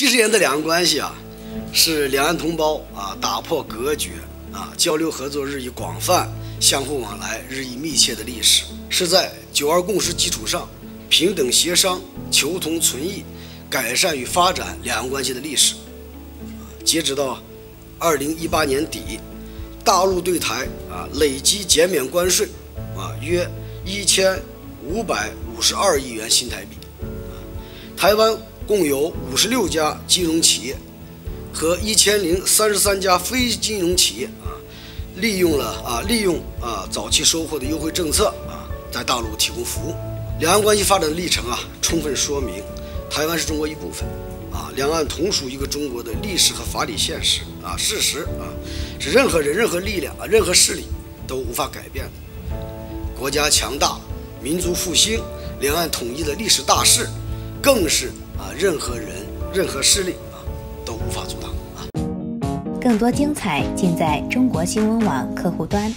七十年的两岸关系啊，是两岸同胞啊打破隔绝啊交流合作日益广泛、相互往来日益密切的历史，是在九二共识基础上平等协商、求同存异、改善与发展两岸关系的历史。截止到二零一八年底，大陆对台啊累计减免关税啊约一千五百五十二亿元新台币，台湾。共有五十六家金融企业和一千零三十三家非金融企业啊，利用了啊利用啊早期收获的优惠政策啊，在大陆提供服务。两岸关系发展的历程啊，充分说明台湾是中国一部分啊，两岸同属一个中国的历史和法理现实啊，事实啊，是任何人、任何力量啊、任何势力都无法改变的。国家强大、民族复兴、两岸统一的历史大势，更是。啊，任何人、任何势力啊，都无法阻挡啊！更多精彩尽在中国新闻网客户端。